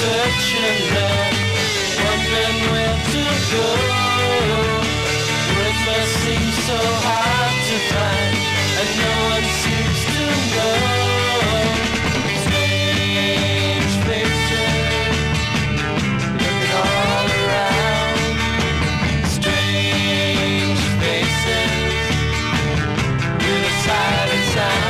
searching now, wondering where to go. Worthless seems so hard to find, and no one seems to know. Silence out.